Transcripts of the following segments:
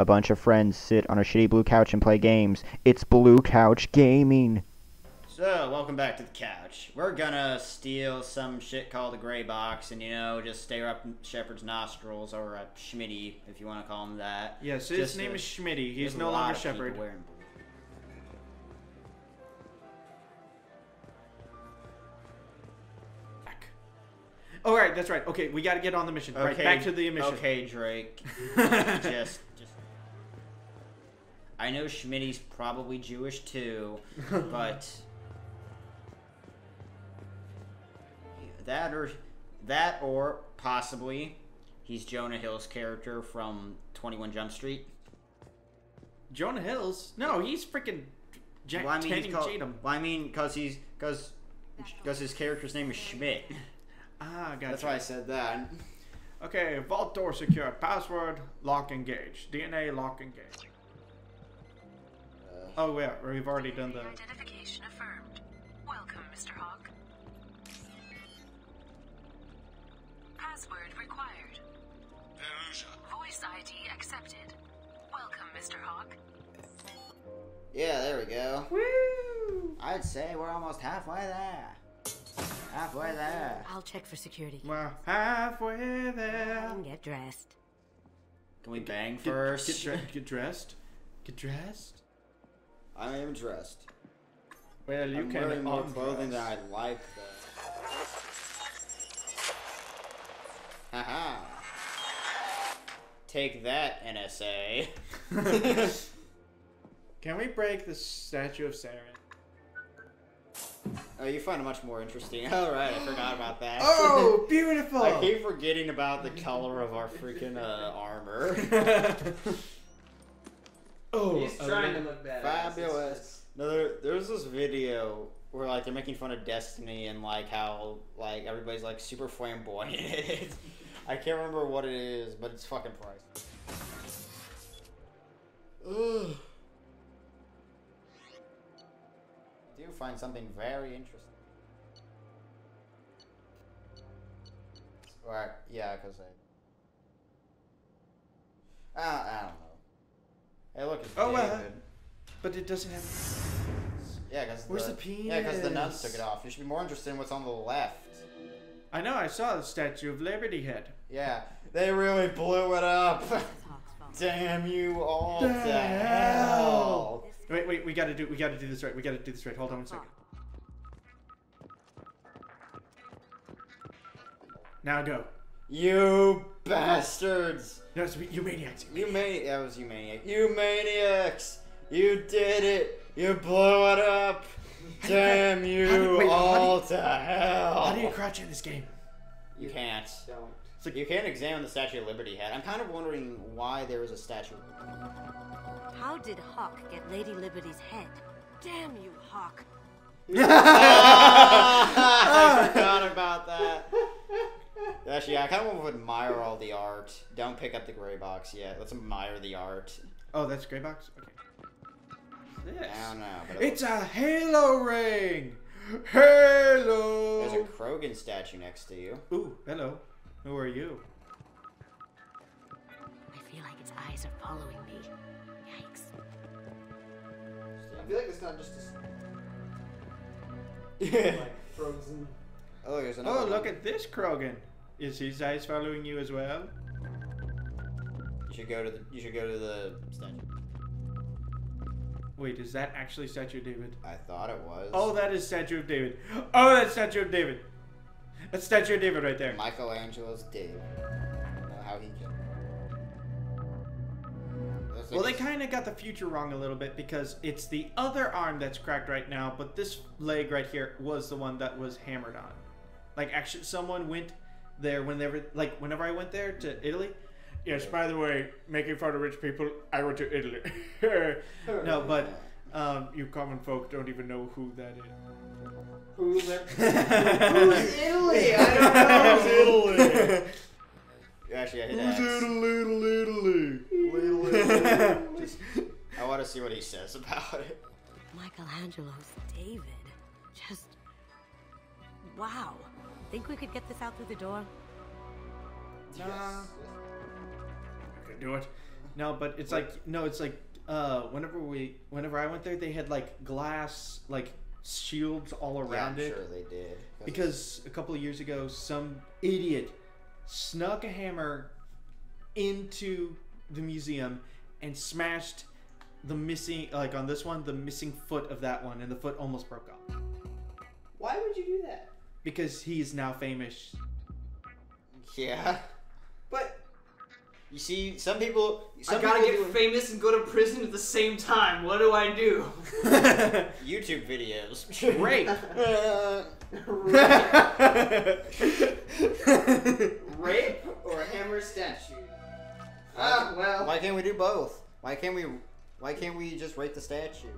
a bunch of friends sit on a shitty blue couch and play games. It's Blue Couch Gaming. So, welcome back to the couch. We're gonna steal some shit called a gray box and, you know, just stare up Shepard's nostrils, or a Schmitty, if you want to call him that. Yes, his name a- is Schmitty. He's There's a no lot longer of Shepard. wearing blue. Back. Oh, that's right. Okay, we got to get on the mission. right, back to the mission. Okay, Drake. just, just. I know Schmitty's probably Jewish too, but that or that or possibly he's Jonah Hill's character from Twenty One Jump Street. Jonah Hills? No, he's freaking Jack Well, I mean, Channing Tatum. well, I mean, because he's because because his character's name is Schmidt. Ah, gotcha. That's why I said that. Okay, vault door secure. Password lock engage. DNA lock engage. Oh yeah, we've already done the. Identification affirmed. Welcome, Mr. Hock. Password required. Voice ID accepted. Welcome, Mr. Hock. Yeah, there we go. Woo! I'd say we're almost halfway there. Halfway there. I'll check for security. We're halfway there. And get dressed. Can we bang Get, first? Get, dre- get dressed. Get dressed. I am dressed. Well, you I'm can wearing more undress. clothing than I'd like, though. Haha. Take that, NSA. Can we break the statue of Saren? oh, you find it much more interesting. All right, I forgot about that. Oh, beautiful! I keep forgetting about the color of our freaking uh, armor. Oh, He's a trying to little- look badass. Fabulous. No, there, there's this video where like they're making fun of Destiny and like how like everybody's like super flamboyant. in. I can't remember what it is, but it's fucking priceless. Ugh. I do find something very interesting. Or yeah, because I. Uh, I don't know. Hey, look, it's Oh, uh, David. But it doesn't have. Yeah, because Where's the, the Yeah, because the nuns took it off. You should be more interested in what's on the left. I know. I saw the statue of Liberty Head. Yeah, they really blew it up. It's Hock's fault. Damn you all The to hell! Wait, wait. We gotta do. We gotta do this right. We gotta do this right. Hold on one second. Now go. You bastards! No, it's you maniacs. You mani- that was you maniac. You maniacs! You did it! You blew it up! Damn How do- you wait, all you- to hell! How do you crouch in this game? You can't. Don't. So you can't examine the Statue of Liberty head. I'm kind of wondering why there is a statue. How did Hock get Lady Liberty's head? Damn you, Hock. I forgot about that. Actually, I kind of want to admire all the art. Don't pick up the gray box yet. Let's admire the art. Oh, that's gray box. Okay. This. I don't know, but it It's looks- a Halo ring. Halo. there's a Krogan statue next to you. Ooh, hello. Who are you? I feel like its eyes are following me. Yikes. I feel like it's not just a, Yeah. like frozen. Oh, look, there's oh, another Oh, look one. at this Krogan. Is his eyes following you as well? You should go to the. You should go to the statue. Wait, is that actually Statue of David? I thought it was. Oh, that is Statue of David. Oh, that's Statue of David. That's Statue of David right there. Michelangelo's David. Know how he can. Like Well, they kind of got the future wrong a little bit because it's the other arm that's cracked right now, but this leg right here was the one that was hammered on. Like, actually, someone went there whenever, like, whenever I went there to Italy. Yes, by the way, making fun of rich people, I went to Italy. no, but um, you common folk don't even know who that is. Who's there? Who's Italy? I don't know. Italy? Actually, I hit Who's X. Italy, Italy? Just- I want to see what he says about it. Michelangelo's David. Just. Wow. Think we could get this out through the door? Nah. I could do it. No, but it's like no, it's like uh, whenever we, whenever I went there, they had like glass like shields all Yeah, I'm around it. sure they did. Because a couple of years ago, some idiot snuck a hammer into the museum and smashed the missing, like on this one, the missing foot of that one, and the foot almost broke off. Why would you do that? Because he is now famous. yeah. But You see, some people. Some I gotta people get do famous and go to prison at the same time. What do I do? YouTube videos. Rape. Uh, Rape or a hammer statue? Ah, well. Why can't we do both? Why can't we? Why can't we just rate the statue?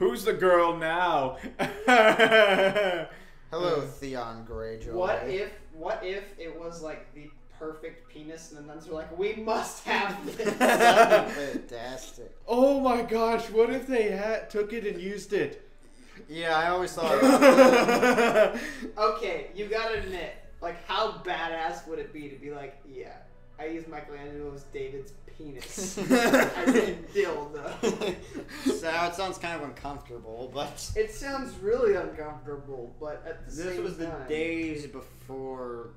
Who's the girl now? Hello, Theon Greyjoy. What if what if it was like the perfect penis and the nuns were like, we must have this? Fantastic. oh my gosh! What if they had took it and used it? Yeah, I always thought. About that. okay, you gotta admit, like how badass would it be to be like, yeah, I used Michelangelo's David's penis as a dildo. so it sounds kind of uncomfortable, but It sounds really uncomfortable, but at the same this same was the time, days before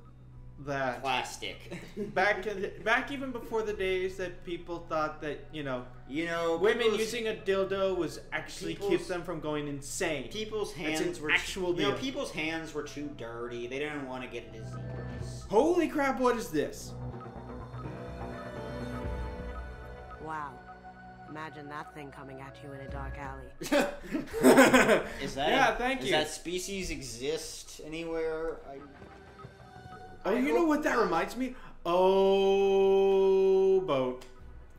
that plastic. back in the, back even before the days that people thought that you know You know, women using a dildo was actually keep them from going insane. people's That's hands an were actual You know, people's hands were too dirty. They didn't want to get a disease. Holy crap! What is this? Wow. Imagine that thing coming at you in a dark alley. Is that? Yeah, thank does you. that species exist anywhere? I, Oh, I you know what that reminds me? Oh, boat.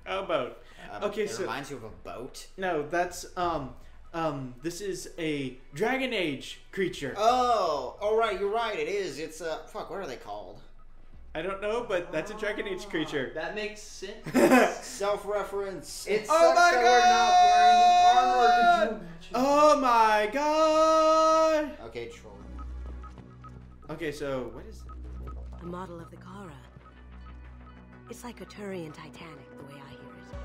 Oh, boat. Um, Okay, it so- reminds you of a boat. No, that's um um. This is a Dragon Age creature. Oh, all right, you're right. It is. It's uh, fuck. What are they called? I don't know, but that's a Dragon Age creature. that makes sense. Self-reference. It Oh sucks my that we're not wearing armor. Could you imagine? oh my god! okay, troll. Okay, so what is it? A model of the Kara. It's like a Turian Titanic, the way I hear it.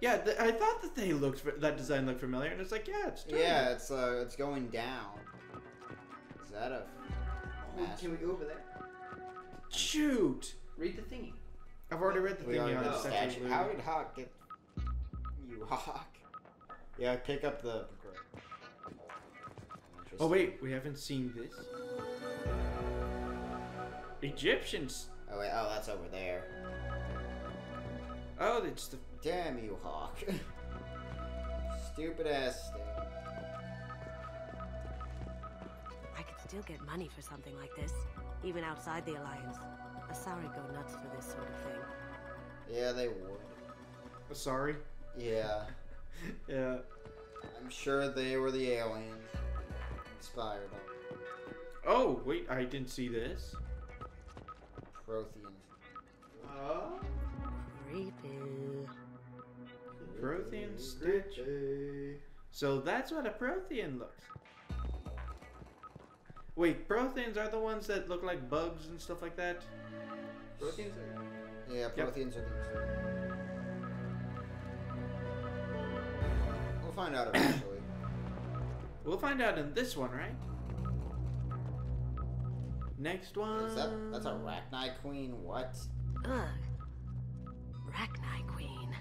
Yeah, th- I thought that they looked fa- that design looked familiar, and it's like, yeah, it's Dragon. Yeah, it's uh, it's going down. Is that a? Oh. Can we go over there? Shoot! Read the thingy. I've already read the We thing already on the the statue. statue. How Liberty. did Hock get? You Hock. Yeah, pick up the. Oh wait, we haven't seen this. Egyptians. Oh wait. Oh, that's over there. Oh, it's the. Damn you, Hock. Stupid ass still get money for something like this, even outside the Alliance. Asari go nuts for this sort of thing. Yeah, they would. Sorry. Yeah, Yeah. I'm sure they were the aliens. Inspired them. Oh wait, I didn't see this. Protheans. Oh. Creepy. Prothean statue. So that's what a Prothean looks. Wait, Protheans are the ones that look like bugs and stuff like that? Proteins are. Yeah, Yep. Are these. We'll find out eventually. We'll find out in this one, right? Next one. Is that that's a Rachni Queen? What? Ugh. Rachni Queen.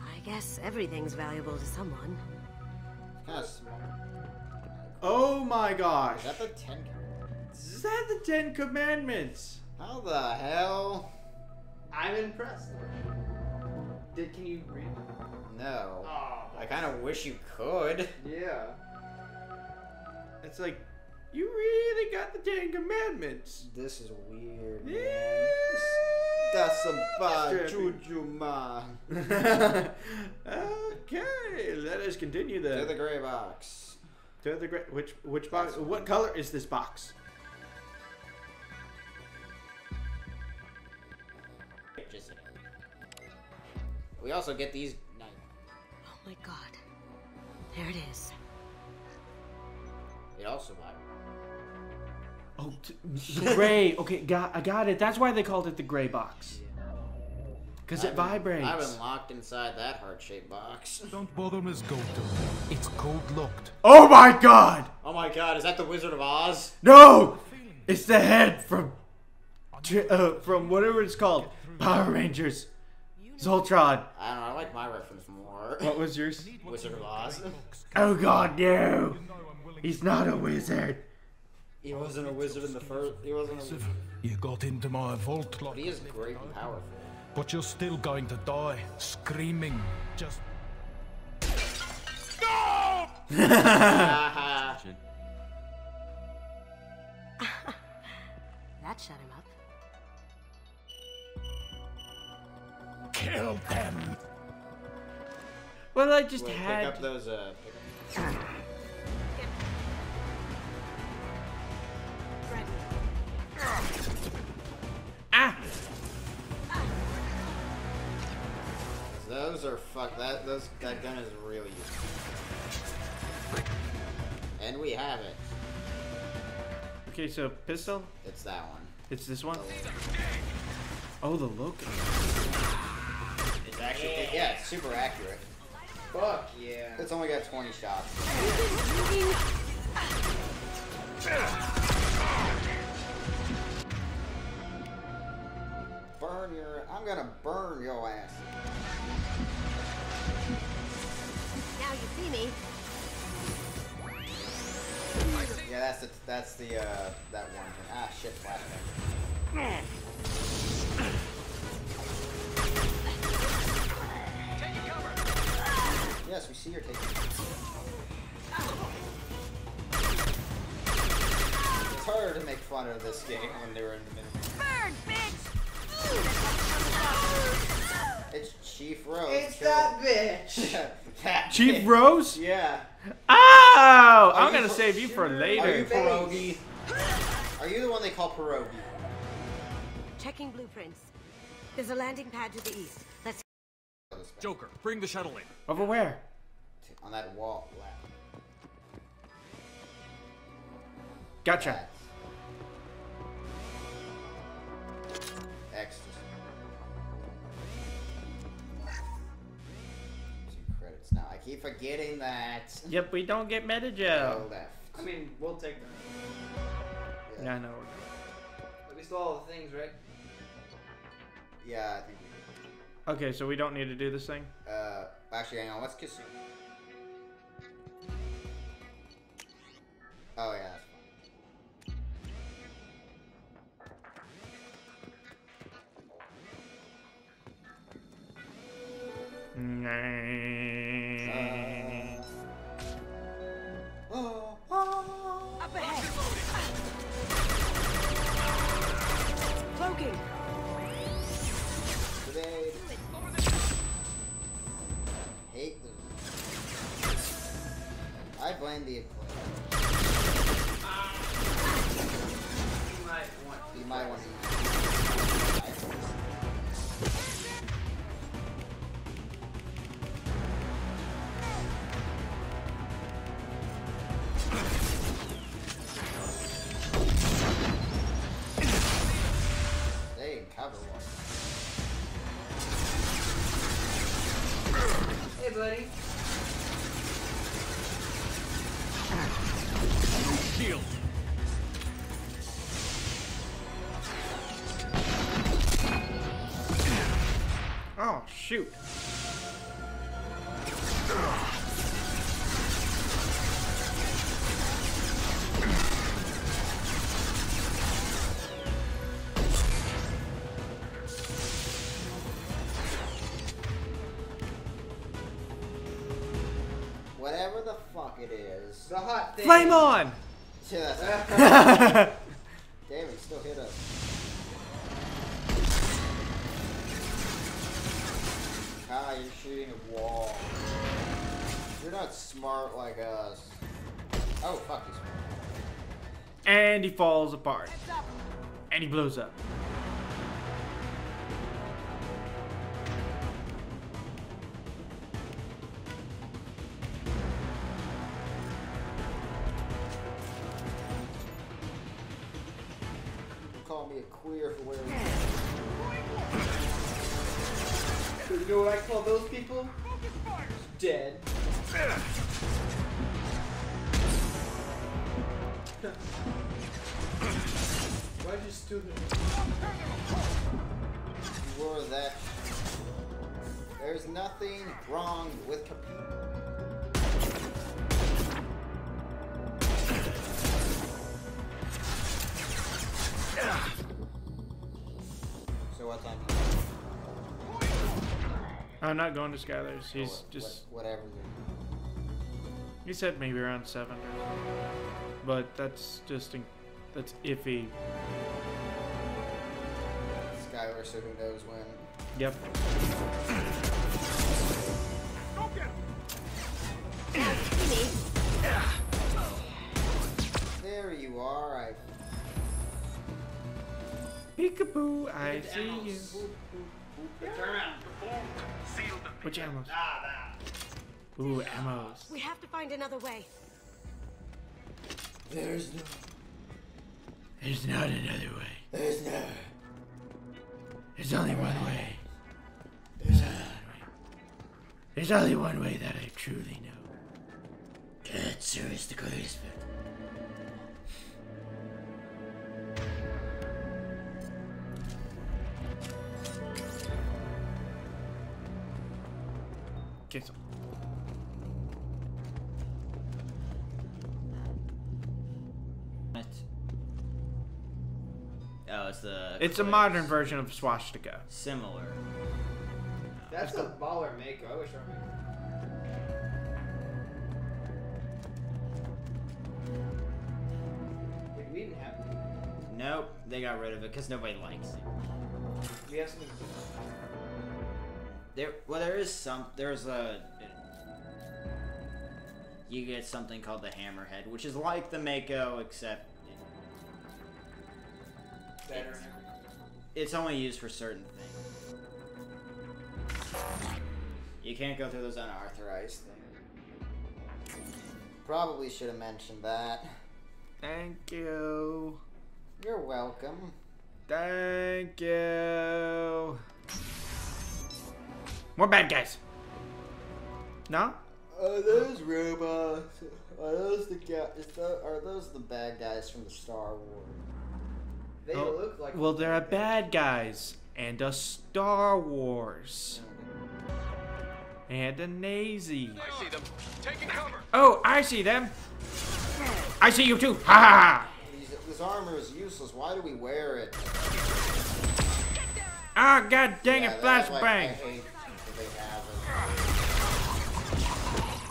I guess everything's valuable to someone. Kind of small. Oh my gosh. Is that the ten? Is that the Ten Commandments? How the hell? I'm impressed. Did can you read? No. Oh. I kind of wish you could. Yeah. It's like, you really got the Ten Commandments. This is weird. Yeah. Man. That's some bad juju, man. okay, let us continue then. To then. the gray box. To the great. Which which box? What color is this box? Just we also get these. Nice. Oh My god. There it is. It also vibrates. Oh, t- gray. Okay, got I got it. That's why they called it the gray box. Because it been- vibrates. I've been locked inside that heart-shaped box. Don't bother, Miss Goto. It's code locked. Oh my god! Oh my god, is that the Wizard of Oz? No! It's the head from uh, from whatever it's called. Power Rangers. Zoltron. I don't know, I like my reference more. What was yours? Wizard of Oz. Oh god, no! He's not a wizard. He wasn't a wizard in the first. He wasn't a wizard. You got into my vault But he is great and powerful. but you're still going to die, screaming. Just Haha. That shut him up. kill them. Well, I just Wait, pick had. up those. Uh, pick up- Ah! those are fuck. That those that gun is really useful. Have it. Okay, so pistol. It's that one. It's this one. Oh, the look. It's actually it- yeah, it's super accurate. Fuck yeah. It's only got 20 shots. Burn your. I'm gonna burn your ass. Now you see me. Yeah, that's the that's the uh that one thing. Ah shit, flashback. Yes, we see you're taking. It's harder to make fun of this game when they were in the middle. Bird, bitch! It's Chief Rose. It's that bitch. That Chief bitch. Rose? Yeah. Oh! I'm gonna save you for later. Are you later. pierogi? Are you the one they call pierogi? Checking blueprints. There's a landing pad to the east. Let's. Joker, bring the shuttle in. Over where? On that wall. Left. Gotcha. That's- Ecstasy. Two now. I keep forgetting that. Yep, we don't get Go Medi-gel. left. I mean, we'll take that. Yeah, I know. we're good. But we stole all the things, right? Yeah, I think we Okay, so we don't need to do this thing? Uh, actually, hang on. Let's kiss. Oh yeah, that's Buddy. Shield. Oh, shoot. It is. The hot thing. Flame on! Yeah, Damn, he still hit us. Ah, you're shooting a wall. You're not smart like us. Oh, fuck, he's smart. And he falls apart. And he blows up. Me a queer for wearing. You know what I call those people? Dead. Why'd you them? You wore that. There's nothing wrong with competing. I'm not going to Skylar's. Oh, He's What- just. what- whatever. He said maybe around seven, but that's just in, that's iffy. Skylar, so who knows when. Yep. There you are. I Peekaboo, I see you. Turn around. Which ammos? Ah, that. Ooh, ammos. We have to find another way. There's no. There's not another way. There's no. There's only one way. There's only one way. There's only one way that I truly know. Good service to Clearsford. Okay, Oh, it's the. it's a modern version of swastika. Similar. That's a baller Mako. I wish I were Wait, we didn't have. Nope, they got rid of it because nobody likes it. We have something. There, well, there is some. There's a. You get something called the Hammerhead, which is like the Mako, except Better It's- it's only used for certain things. You can't go through those unauthorized things. Probably should have mentioned that. Thank you. You're welcome. Thank you. More bad guys. No? Are those robots? Are those the ga- is tho- Are those the bad guys from the Star Wars? They Oh, look like. Well, they're a bad guys and a Star Wars and a Nazi. I see them. Taking cover. Oh, I see them. I see you too. Ha ha ha. These, this armor is useless. Why do we wear it? Ah, god dang Yeah, it, that's why I flashbang. hate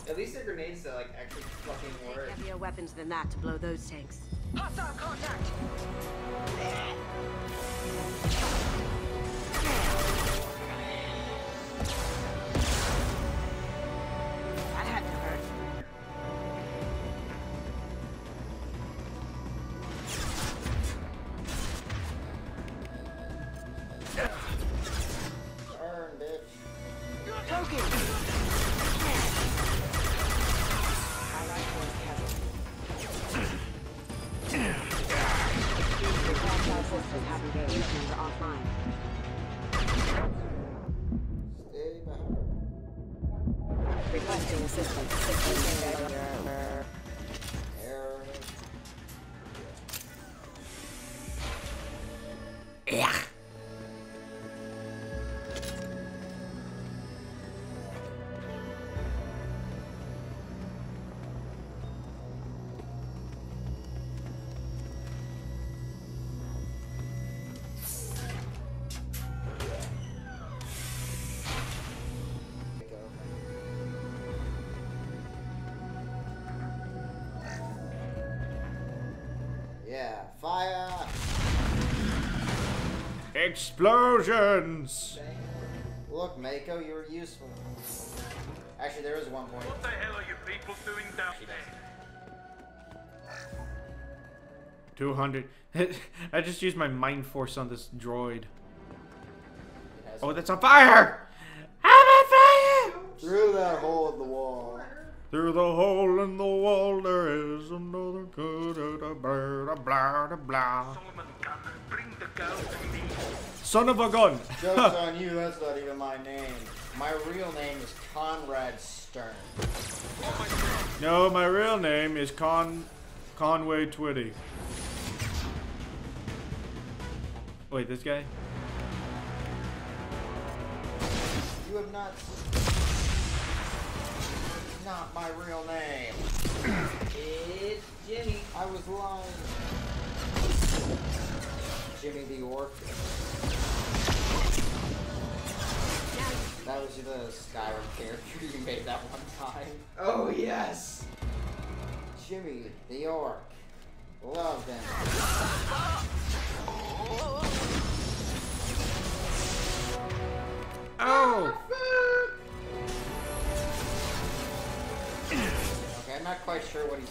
At least they're grenades that like actually fucking work. Heavier weapons than that to blow those tanks. Hostile contact. Explosions. Look, Mako, you were useful. Actually, there is one point. What the hell are you people doing down there? 200. I just used my mind force on this droid. Oh, that's on fire! I'm on fire! through that hole in the wall. Through the hole in the wall, there is another good bird. Blah, blah, blah. Son of a gun. Joke's on you, that's not even my name. My real name is Conrad Stern. no, my real name is Con Conway Twitty. Wait, this guy? You have not. Not my real name. It's Jimmy. I was lying. Jimmy the Orc. That was the Skyrim character you made that one time. Oh yes. Jimmy the Orc. Love him. Oh! Okay, I'm not quite sure what he's.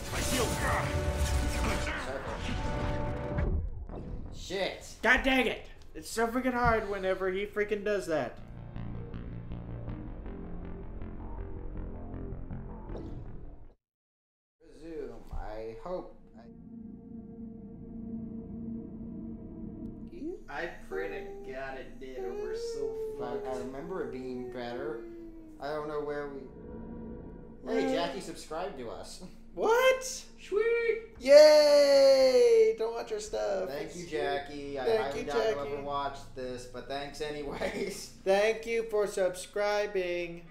Circle. Shit. God dang it! It's so freaking hard whenever he freaking does that. Resume. I hope. I... I pray to God it did, or we're so But fucked. I remember it being better. I don't know where we. Hey, Jackie subscribed to us. What? Sweet. Yay! Don't watch our stuff. Thank you, Jackie. I Thank highly you, doubt you'll Jackie. ever watch this, but thanks anyways. Thank you for subscribing.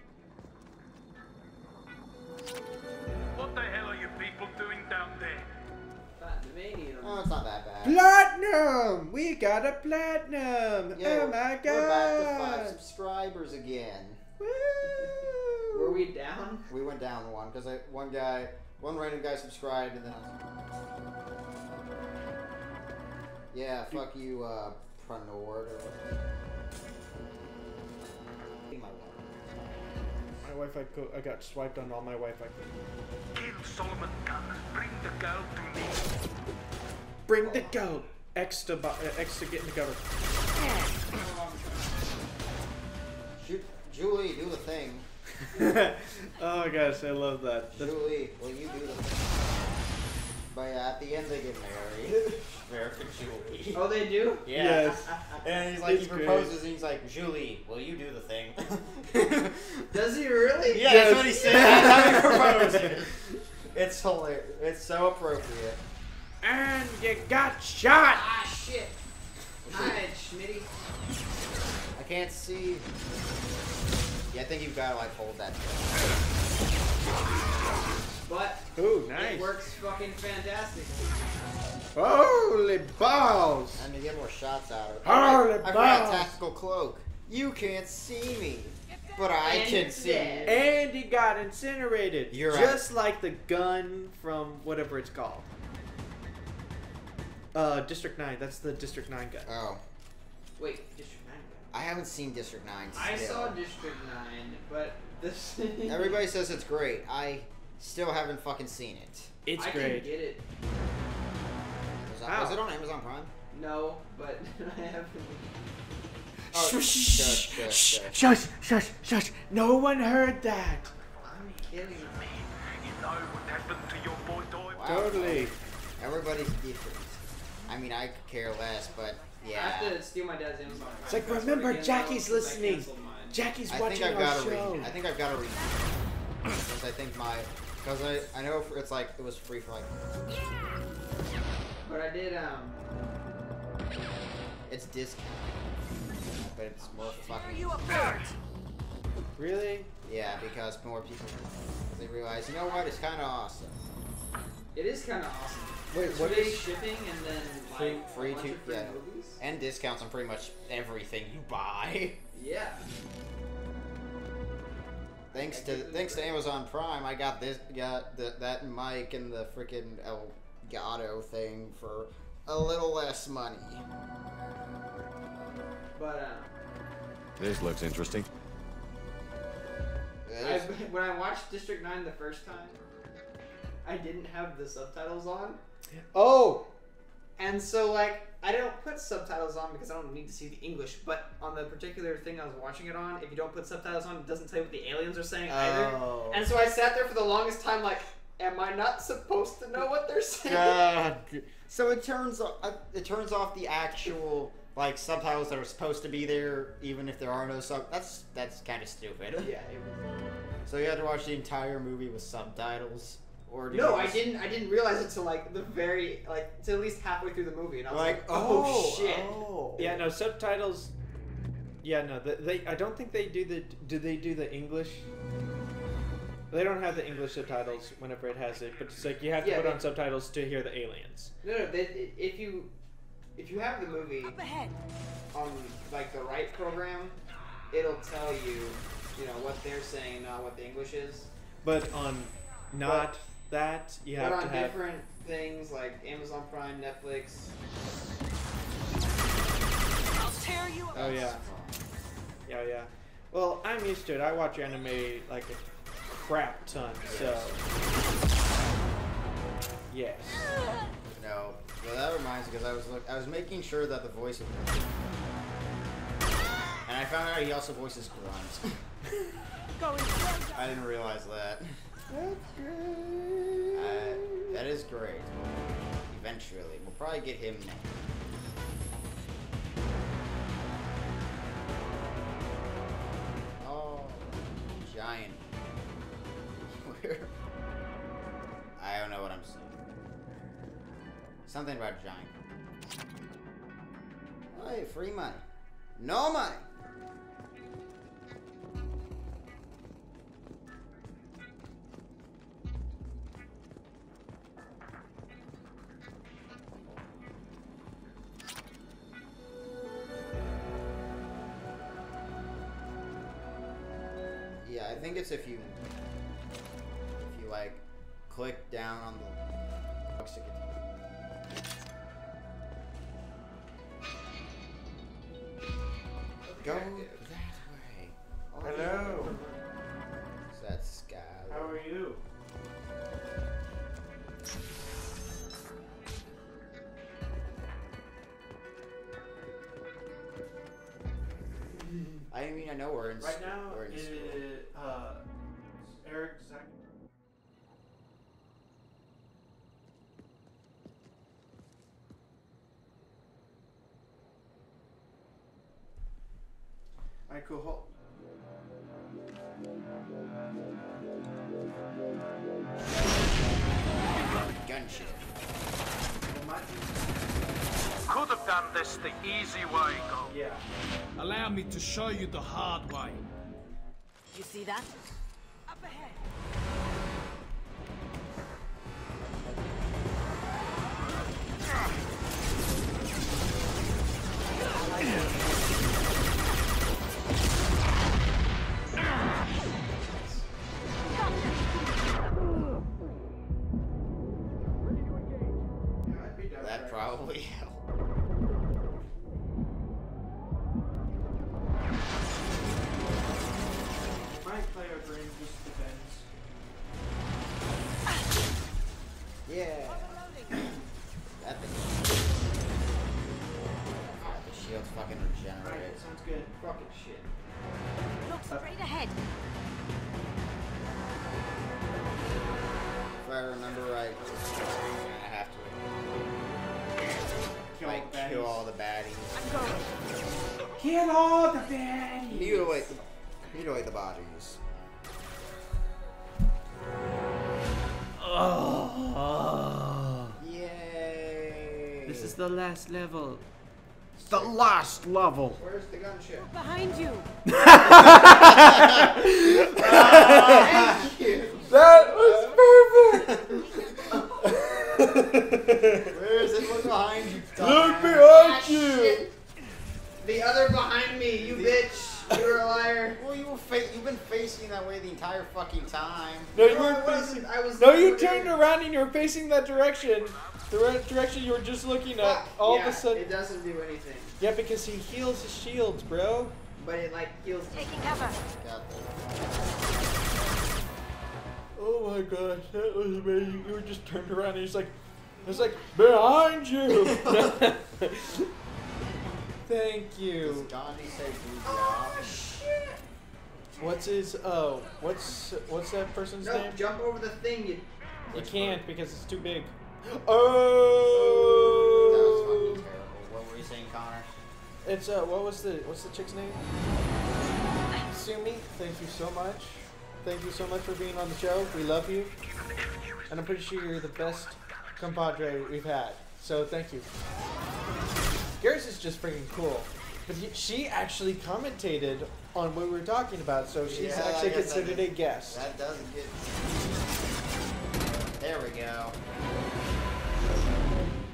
What the hell are you people doing down there? Platinumanium. Oh, it's not that bad. Platinum! We got a platinum! Yeah, oh my god! We're back to five subscribers again. Woo! Were we down? We went down one because one guy, one random guy subscribed, and then. Yeah, fuck you, uh, Prenord or my wife. Wi-Fi co- I got swiped on all my Wi-Fi. Kill Solomon Gunn, bring the girl to me. Bring the goat. X to bu- uh, X to get in the cover. Shoot, Julie, do the thing. oh gosh, I love that. That's- Julie, will you do the thing? But yeah, at the end they get married. American Julie. Oh, they do? Yeah. Yes. And he's like, It's he great. proposes, and he's like, Julie, will you do the thing? Does he really? Yeah, Yes. that's what he said. That's how he proposes. It's hilarious. It's so appropriate. And you got shot! Ah, shit. Hi, Schmitty. I can't see. Yeah, I think you've got to like hold that. But Ooh, it works fucking fantastic. Holy balls! And to get more shots out of it. Holy I've got a balls. tactical cloak. You can't see me, but I And can see. dead. And he got incinerated. You're right. just like the gun from whatever it's called. Uh, District 9. That's the District 9 gun. Oh, Wait, District 9. I haven't seen District Nine. I saw District 9, but this. Everybody says it's great. I still haven't fucking seen it. It's I great. can get it. Was, that- Ow. was it on Amazon Prime? No, but I haven't. Oh, Shush, shush, shush, shush. shush, shush, shush. No one heard that. I'm kidding. You know what happened to your boy Doyle? Wow. Totally. Everybody's different. I mean, I could care less, but I have to steal my dad's Amazon. It's like, remember, Jackie's though, Jackie's 'cause I listening. canceled. Jackie's I watching think I've our got to show. read. I think I've got to read. Because I think my, because I I know it's like it was free for like But I did, um. it's discount, but it's more fucking. Really? Yeah, because more people they realize you know what it's kind of awesome. It is kind of awesome. Wait, Two what days is? shipping and then Free- like free a bunch to- of free yeah. movies. And discounts on pretty much everything you buy. Yeah. Thanks to thanks to Amazon Prime, I got this got the, that mic and the freaking Elgato thing for a little less money. But um, This looks interesting. I, when I watched District Nine the first time, I didn't have the subtitles on. Oh, And so like I don't put subtitles on because I don't need to see the English. But on the particular thing I was watching it on, if you don't put subtitles on, it doesn't tell you what the aliens are saying either. Oh. And so I sat there for the longest time, like, am I not supposed to know what they're saying? God. So it turns off. Uh, it turns off the actual like subtitles that are supposed to be there, even if there are no sub. That's that's kind of stupid. Yeah. It was... So you had to watch the entire movie with subtitles, or did No, you I didn't. I didn't realize it till like the very like to at least halfway through the movie, and I was like, Like oh, oh shit. oh. Yeah, no subtitles. Yeah, no, they, they. I don't think they do the. Do they do the English? They don't have the English subtitles whenever it has it, but it's like you have to Yeah, put they- on subtitles to hear the aliens. No, no. They, if you if you have the movie Up ahead. on like the right program, it'll tell you, you know, what they're saying, not what the English is. But on not that, you have but to on have. different things like Amazon Prime, Netflix. I'll tear you Oh yeah, yeah, yeah. Well, I'm used to it. I watch anime like a crap ton, so yes. No. Well, that reminds me because I was look, I was making sure that the voice of and I found out he also voices Grunt. Going straight I didn't realize that. Uh, that is great. Eventually, we'll probably get him next. Oh, giant. Where? I don't know what I'm saying. Something about giant. Hey, free money. No money. In. Right now, we're in it, school. uh, Eric, Zach. Alright, cool. Hold. Gunship. Could have done this the easy way, Go. Yeah. Allow me to show you the hard way. You see that? Up ahead. Baddies. kill all the baddies. I'm going. Kill all the baddies. Mutilate the mutilate the bodies. Oh. Yay! This is the last level. The last level. Where's the gunship? Behind you. Thank you. That was perfect. Where is it? Look behind you. Look behind Ah, you. shit. The other behind me, you bitch. You're a liar. Well, you were fa- you've been facing that way the entire fucking time. No, you weren't facing. I was. No, you turned around and you were facing that direction. The right direction you were just looking at. Fuck. All yeah, of a sudden. it doesn't do anything. Yeah, because he heals his shields, bro. But it like heals. Taking cover. Oh my gosh, that was amazing. You were just turned around and he's like, It's like behind you. Thank you. Gandhi say blue job? What's his? Oh, what's what's that person's No, name? jump over the thing. You. You can't because it's too big. Oh! That was Oh. fucking terrible. What were you saying, Connor? It's uh, what was the what's the chick's name? Sumi. Thank you so much. Thank you so much for being on the show. We love you, and I'm pretty sure you're the best compadre we've had. So thank you. Garrus is just freaking cool. But he, she actually commentated on what we were talking about, so she's Yeah, actually considered a guest. That does get. There we go.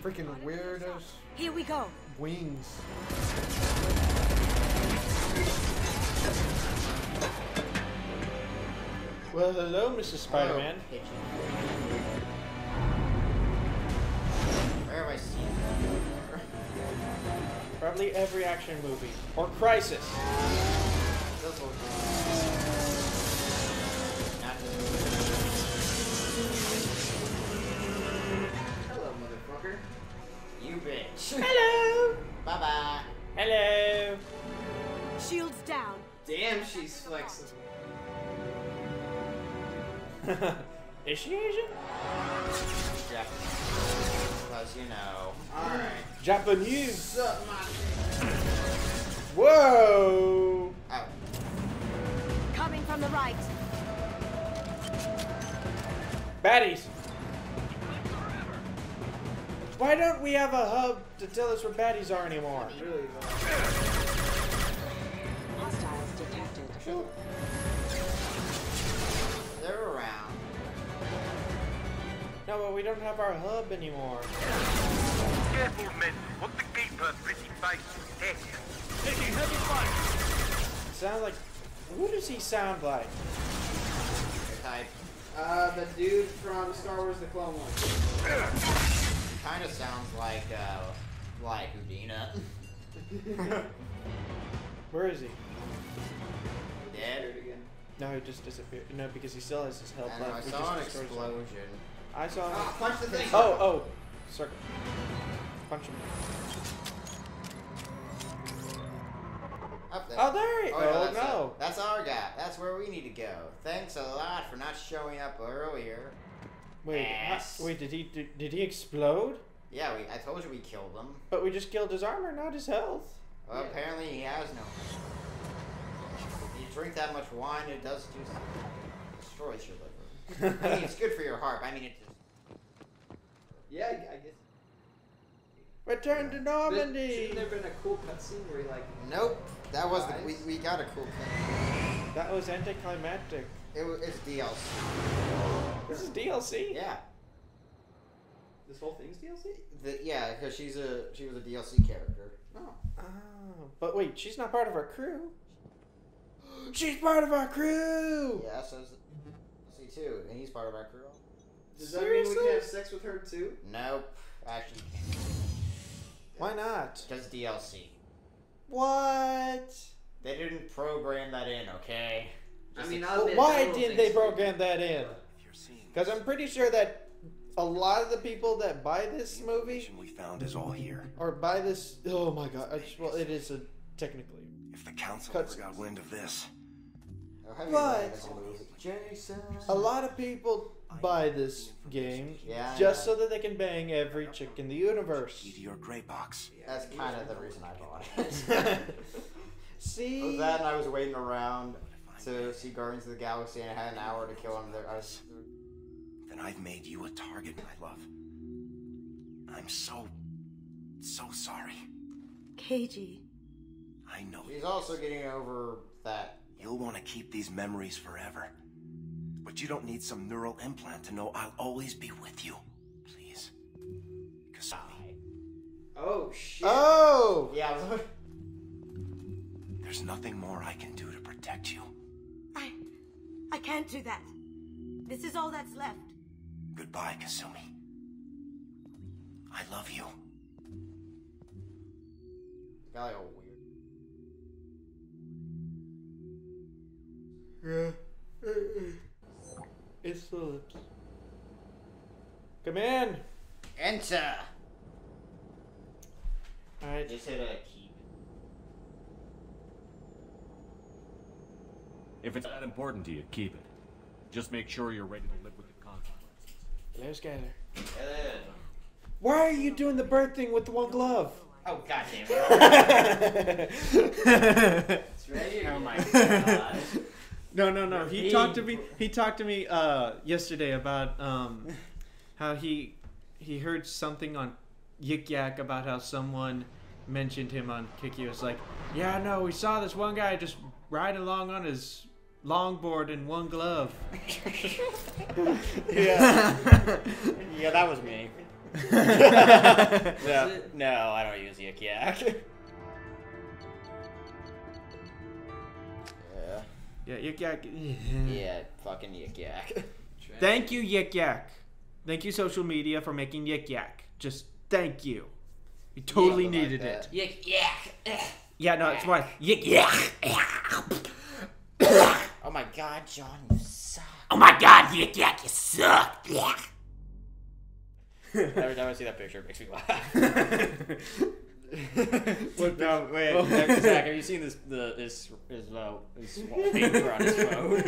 Freaking weirdos. Here we go. Wings. Well, hello, Mr. Oh, Spider-Man. Probably every action movie. Or Crisis. This looks. Not Hello, motherfucker. You bitch. Hello. Bye bye. Hello. Shields down. Damn, she's flexible. Is she Asian? Japanese. Because you know. Alright. Japanese. Whoa. Oh. Coming from the right. Baddies. Why don't we have a hub to tell us where baddies are anymore? Really. Hostiles detected. They're around. No, but we don't have our hub anymore. Careful, men. Want to keep her pretty face intact. Taking heavy fire. Sound like. Who does he sound like? Type. Uh, the dude from Star Wars: The Clone Wars. Kind of sounds like, uh, like Houdina. Where is he? Dead? Dude again. No, he just disappeared. No, because he still has his health I know, I saw an destroyed his- explosion. I saw him. Ah, punch the thing. Oh, oh. Circle. Punch him. Up there. Oh, there he- oh, yeah, oh, that's no. it. That's our guy. That's where we need to go. Thanks a lot for not showing up earlier. Wait, ha- Ass. wait, did he did, did he explode? Yeah, we, I told you we killed him. But we just killed his armor, not his health. Well, apparently he has no. If you drink that much wine, it does do something. Destroys your liver. I mean, it's good for your heart. I mean, it just. Yeah, I I guess. Return to But Normandy. Shouldn't there been a cool cutscene where he like? Nope. That was the. We, we got a cool thing. That was anticlimactic. It, was it's DLC. This is DLC. Yeah. This whole thing's DLC. The, yeah, because she's a she was a DLC character. No. Oh, but wait, she's not part of our crew. She's part of our crew. Yeah, so see too, and he's part of our crew. Does that mean we can have sex with her too? Nope. Actually, you can't. Why not? Because DLC. What? They didn't program that in, okay? I mean, a- I'll Well, why didn't they program that in? Because I'm pretty sure that a lot of the people that buy this movie we found is all here. or buy this, oh my god, I just, well, it is a technically. If the council Cuts- ever got wind of this, But- read this movie? A lot of people buy this game Yeah, just know. so that they can bang every chick in the universe. key to your gray box. That's kind of the reason I bought it. See? was that and I was waiting around to see Guardians of the Galaxy and I had an hour to kill him there. I was Then I've made you a target, my love. I'm so, so sorry. Keiji. I know He's also getting over that. you'll want to keep these memories forever. But you don't need some neural implant to know I'll always be with you. Please. Kasumi, Oh shit. Oh! Yeah, I there's nothing more I can do to protect you. I. I can't do that. This is all that's left. Goodbye, Kasumi. I love you. got like a weird. It's Phillips. Come in! Enter. All right. Just uh, hit a keep. If it's that important to you, keep it. Just make sure you're ready to live with the consequences. There's Skyler. Hello. Why are you doing the bird thing with the one glove? Oh god damn it. it's ready. Oh my god. No, no, no. He Hey. talked to me. He talked to me uh, yesterday about um, how he he heard something on Yik Yak about how someone mentioned him on Kiki. It was like, yeah, no, we saw this one guy just ride along on his longboard in one glove. yeah. yeah, that was me. no, no, I don't use Yik Yak. Yeah. Yeah, Yik Yak. Yeah, fucking Yik Yak. Thank you, Yik Yak. Thank you, social media, for making Yik Yak. Just thank you. We totally Something needed that. it. Yik Yak. Yeah, no, it's why Yik Yak. Oh my god, John, you suck. Oh my God, Yik Yak, you suck. Yeah. Every time I see that picture, it makes me laugh. What no, wait, Oh. Zach, have you seen this? The this his uh, his wallpaper on his phone?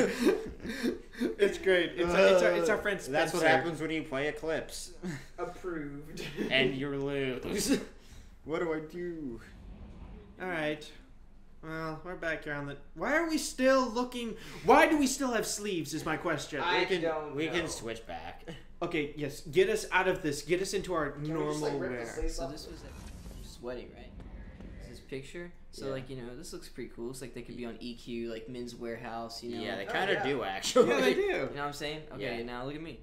It's great. It's, our, it's, our, it's our friend Spencer. That's what happens when you play Eclipse, Approved. and you lose. what do I do? All right. Well, we're back here on the. Why are we still looking? Why do we still have sleeves? Is my question. I we can don't we know. can switch back. Okay, yes. Get us out of this. Get us into our Can we normal just, like, rip wear. sleeves So off? this was like sweaty, right? This is picture. So Yeah. like you know, this looks pretty cool. Looks like they could be on EQ, like Men's Wearhouse. You know. Yeah, they Oh, kind of yeah. do actually. Yeah, they do. You know what I'm saying? Okay, Yeah. now look at me.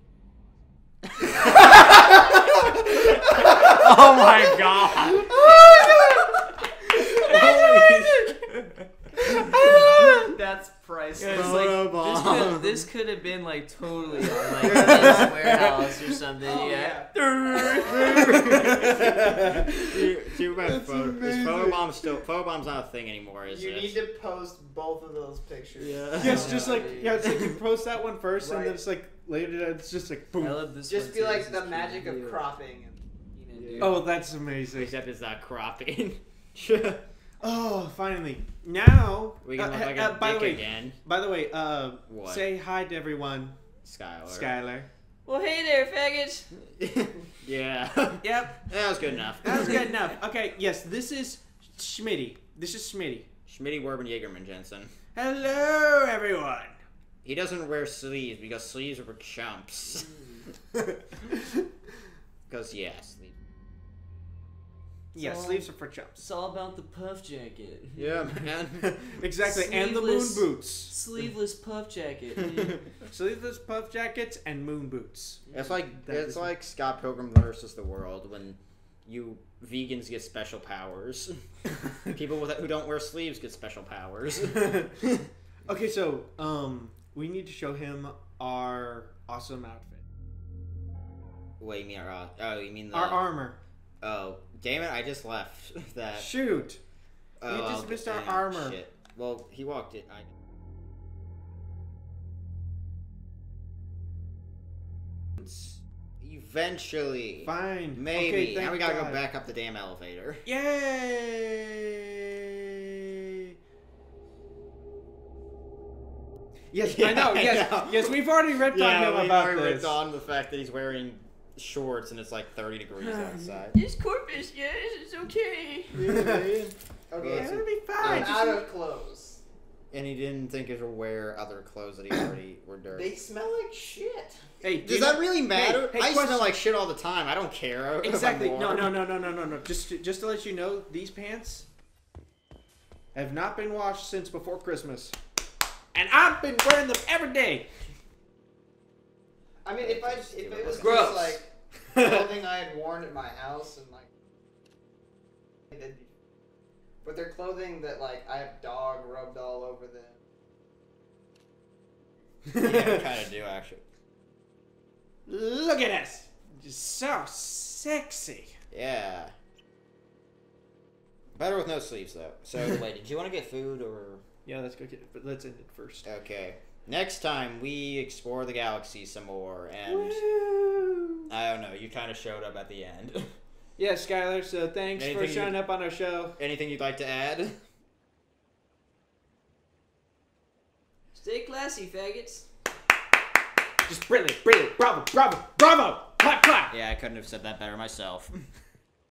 oh my god! That's priceless. Yeah, like, this, could, this could have been like totally on like Men's Wearhouse or something. Oh, yeah. Too- Too bad. That's Photo, is amazing. photobomb still photobomb's not a thing anymore, is You it? need to post both of those pictures. Yeah. Yes, just like yeah, it's like you post that one first, and then it's like later it's just like boom. I love this. Just one, be too. like This the magic of Yeah. cropping. You know, dude. Oh, that's amazing. Except it's not cropping. Oh, finally. Now we can uh, look like uh, a by the dick way, again. by the way, uh, What? say hi to everyone, Skylar. Skylar. Well, hey there, faggots. yeah. Yep, That was good enough. that was good enough. Okay, yes, this is Schmitty. This is Schmitty. Schmitty Werben Jaegerman Jensen. Hello, everyone. He doesn't wear sleeves because sleeves are for chumps. Because yeah, sleeves. Yeah, So- sleeves are for chumps. It's all about the puff jacket. Yeah, man. exactly, and the moon Sleeveless- boots. Sleeveless puff jacket. Sleeveless puff jackets and moon boots. It's like That it's is- like Scott Pilgrim versus the World when you vegans get special powers. People with, who don't wear sleeves get special powers. okay, so um, we need to show him our awesome outfit, Wait, you mean uh, oh, you mean the our armor. oh, damn it! I just left that. Shoot. Oh, You just I'll missed our armor. Shit. Well, he walked it. I. Eventually. Fine. Maybe. Okay, now we gotta God. go back up the damn elevator. Yay! Yes, Yeah, I know. I Yes, know. yes, we've already ripped yeah, on him about this. we about already ripped on the fact that he's wearing shorts and it's like 30 degrees outside. This corpus, yes, it's okay. Okay, It's gonna be I'm fine. out of clothes. And he didn't think it to wear other clothes that he already were dirty. They smell like shit. Hey, do Does you that know- really matter? Hey, hey, I question. smell like shit all the time. I don't care. if I'm Exactly. No, warm. no, no, no, no, no, no. Just, to, just to let you know, these pants have not been washed since before Christmas, and I've been wearing them every day. I mean, if I if it was Gross. just like clothing I had worn at my house and like, but they're clothing that like I have dog rubbed all over them. yeah, kind of do actually. Look at us, just so sexy. Yeah. Better with no sleeves though. So wait, did you want to get food or? Yeah, let's go get it, but let's end it first. Okay. Next time we explore the galaxy some more and Woo! I don't know. You kind of showed up at the end. Yeah, Skylar. So thanks Anything for showing up on our show. Anything you'd like to add? Stay classy, faggots. Just brilliant, brilliant, bravo, bravo, bravo! Clap, clap. Yeah, I couldn't have said that better myself.